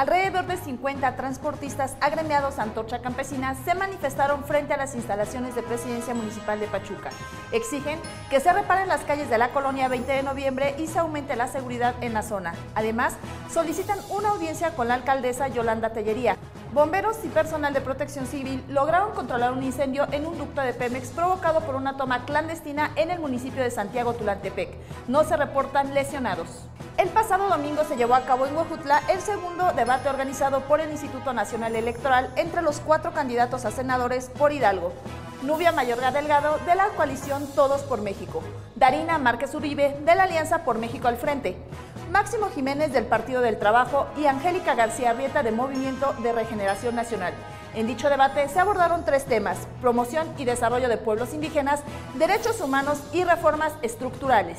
Alrededor de 50 transportistas agremiados Antorcha Campesina se manifestaron frente a las instalaciones de Presidencia Municipal de Pachuca. Exigen que se reparen las calles de la colonia 20 de noviembre y se aumente la seguridad en la zona. Además, solicitan una audiencia con la alcaldesa Yolanda Tellería. Bomberos y personal de protección civil lograron controlar un incendio en un ducto de Pemex provocado por una toma clandestina en el municipio de Santiago Tulantepec. No se reportan lesionados. El pasado domingo se llevó a cabo en Huejutla el segundo debate organizado por el Instituto Nacional Electoral entre los cuatro candidatos a senadores por Hidalgo. Nubia Mayorga Delgado de la coalición Todos por México, Darina Márquez Uribe de la Alianza por México al Frente, Máximo Jiménez del Partido del Trabajo y Angélica García Rieta de Movimiento de Regeneración Nacional. En dicho debate se abordaron tres temas, promoción y desarrollo de pueblos indígenas, derechos humanos y reformas estructurales.